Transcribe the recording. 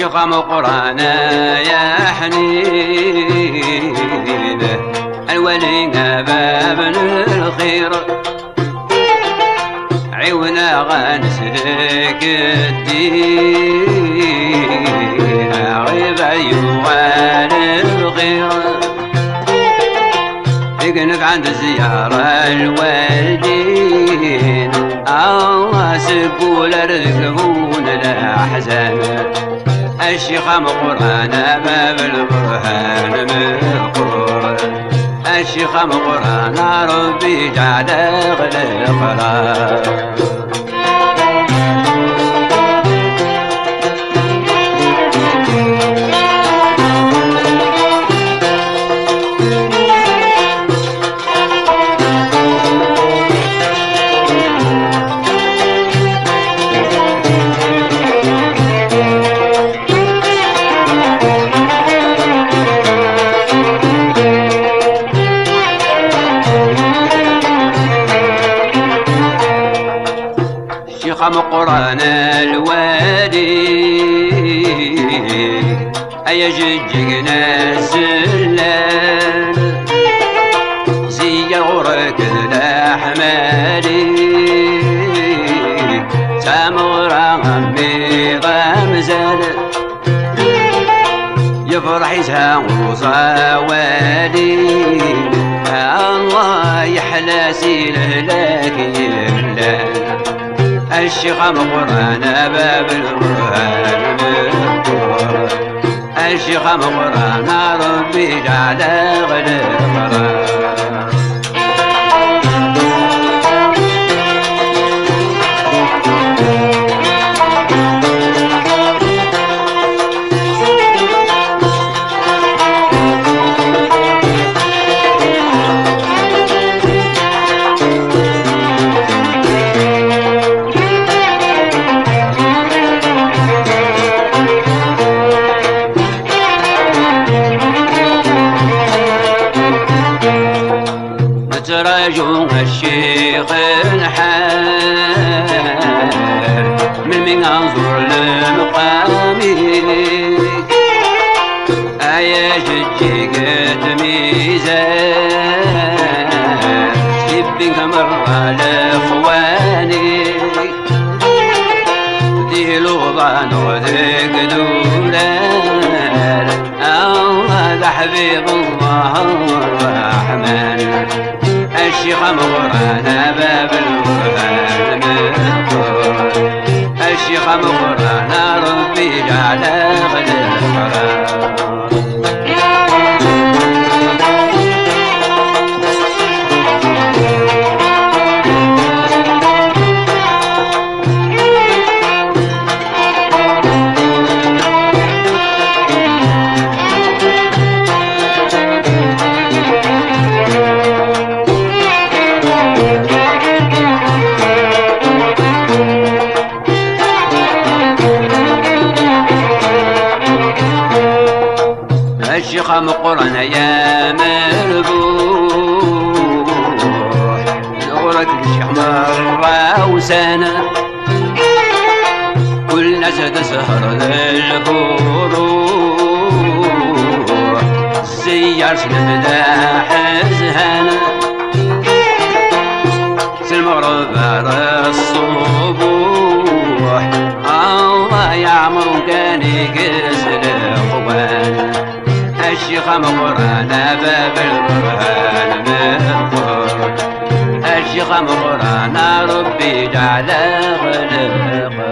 الشيخ مقرانا يا حنين الولينا باب الخير. عيونا غنسلك الدين. غيب أيوان الخير. يقنف عند زيارة الوالدين. الله سبول رزقون الأحزان. الشيخ مقرانا باب البرهان مذكور. الشيخ مقرانا ربي جعل غلق الشيخ مقران الوادي. أيا ججقنا سلان زي غرك الأحمالي سامغرا غمي غمزان يفرح يسهر وادي الله يحلى سيله لك يهلال الشيخ مقرانا باب القرآن الشيخ مقرانا ربي جعل غد القرآن تراجع الشيخ الحال. من من أنظر لمقامي. آية جدي قد ميزان تبين مرة لاخواني دي لوضان وذيك دولار الله حبيب الله الرحمن. الشيخ مغرانا باب القرآن مذكور. الشيخ مغرانا ربي جعل غد القرآن. الشيخ مقرن يا مربوح. نورك الشيخ مرة وسنة. كل ناس تسهر الفروح زيار سنبدا حزهنا المغرب على الصبوح. الله يعمر كان اخوان الشيخ مغرانا باب القرآن مذكور الشيخ مغرانا ربي جعل غلب